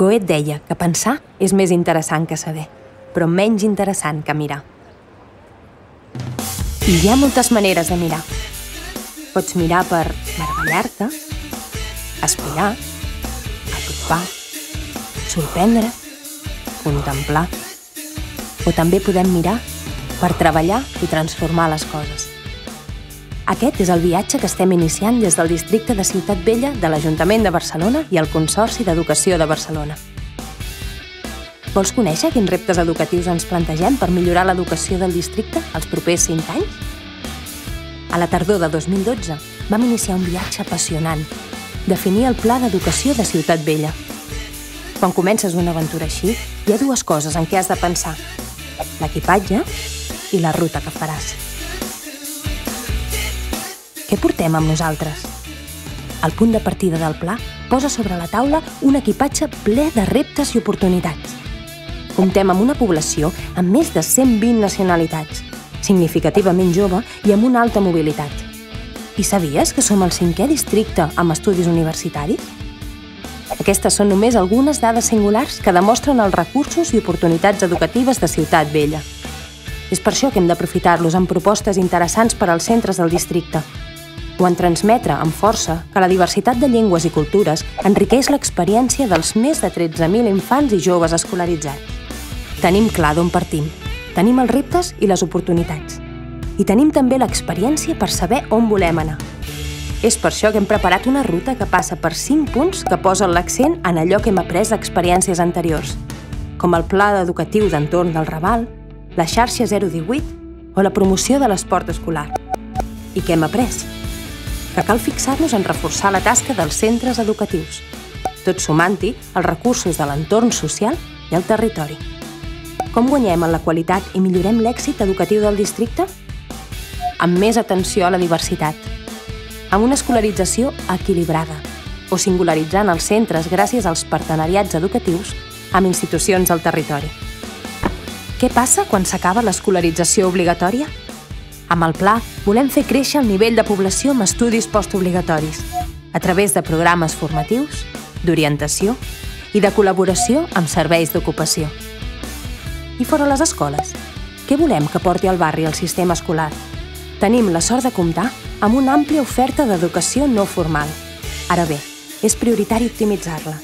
Goethe deia que pensar és més interessant que saber, però menys interessant que mirar. I hi ha moltes maneres de mirar. Pots mirar per meravellar-te, aspirar, apropar, sorprendre, contemplar. O també podem mirar per treballar i transformar les coses. Aquest és el viatge que estem iniciant des del districte de Ciutat Vella de l'Ajuntament de Barcelona i el Consorci d'Educació de Barcelona. Vols conèixer quins reptes educatius ens plantegem per millorar l'educació del districte els propers 5 anys? A la tardor de 2012 vam iniciar un viatge apassionant, definir el Pla d'Educació de Ciutat Vella. Quan comences una aventura així, hi ha dues coses en què has de pensar. L'equipatge i la ruta que faràs. Què portem amb nosaltres? El punt de partida del pla posa sobre la taula un equipatge ple de reptes i oportunitats. Comptem amb una població amb més de 120 nacionalitats, significativament jove i amb una alta mobilitat. I sabies que som el cinquè districte amb estudis universitaris? Aquestes són només algunes dades singulars que demostren els recursos i oportunitats educatives de Ciutat Vella. És per això que hem d'aprofitar-los amb propostes interessants per als centres del districte, o en transmetre amb força que la diversitat de llengües i cultures enriqueix l'experiència dels més de 13.000 infants i joves escolaritzats. Tenim clar d'on partim, tenim els reptes i les oportunitats. I tenim també l'experiència per saber on volem anar. És per això que hem preparat una ruta que passa per 5 punts que posen l'accent en allò que hem après d'experiències anteriors, com el pla educatiu d'entorn del Raval, la xarxa 018 o la promoció de l'esport escolar. I què hem après? Que cal fixar-nos en reforçar la tasca dels centres educatius, tot sumant-hi els recursos de l'entorn social i el territori. Com guanyem en la qualitat i millorem l'èxit educatiu del districte? Amb més atenció a la diversitat, amb una escolarització equilibrada o singularitzant els centres gràcies als partenariats educatius amb institucions del territori. Què passa quan s'acaba l'escolarització obligatòria? Amb el pla volem fer créixer el nivell de població amb estudis postobligatoris, a través de programes formatius, d'orientació i de col·laboració amb serveis d'ocupació. I fora les escoles, què volem que porti al barri el sistema escolar? Tenim la sort de comptar amb una àmplia oferta d'educació no formal. Ara bé, és prioritari optimitzar-la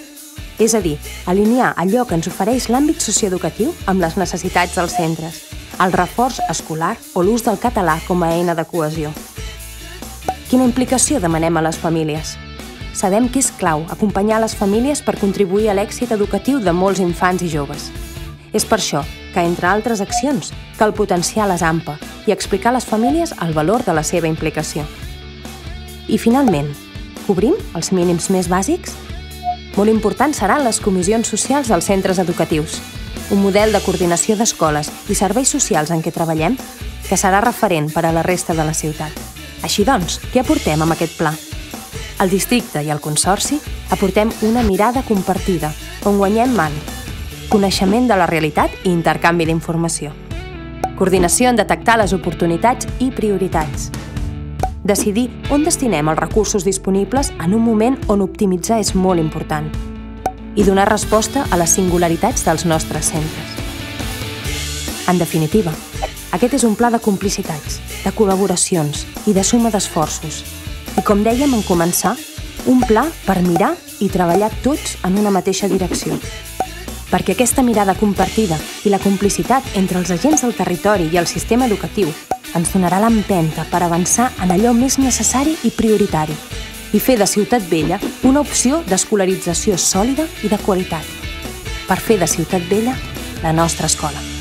és a dir, alinear allò que ens ofereix l'àmbit socioeducatiu amb les necessitats dels centres, el reforç escolar o l'ús del català com a eina de cohesió. Quina implicació demanem a les famílies? Sabem que és clau acompanyar les famílies per contribuir a l'èxit educatiu de molts infants i joves. És per això que, entre altres accions, cal potenciar les AMPA i explicar a les famílies el valor de la seva implicació. I, finalment, cobrim els mínims més bàsics molt important seran les comissions socials dels centres educatius, un model de coordinació d'escoles i serveis socials en què treballem que serà referent per a la resta de la ciutat. Així doncs, què aportem amb aquest pla? El districte i el consorci aportem una mirada compartida, on guanyem man, coneixement de la realitat i intercanvi d'informació. Coordinació en detectar les oportunitats i prioritats, decidir on destinem els recursos disponibles en un moment on optimitzar és molt important i donar resposta a les singularitats dels nostres centres. En definitiva, aquest és un pla de complicitats, de col·laboracions i de suma d'esforços. I com dèiem en començar, un pla per mirar i treballar tots en una mateixa direcció. Perquè aquesta mirada compartida i la complicitat entre els agents del territori i el sistema educatiu ens donarà l'empenta per avançar en allò més necessari i prioritari i fer de Ciutat Vella una opció d'escolarització sòlida i de qualitat per fer de Ciutat Vella la nostra escola.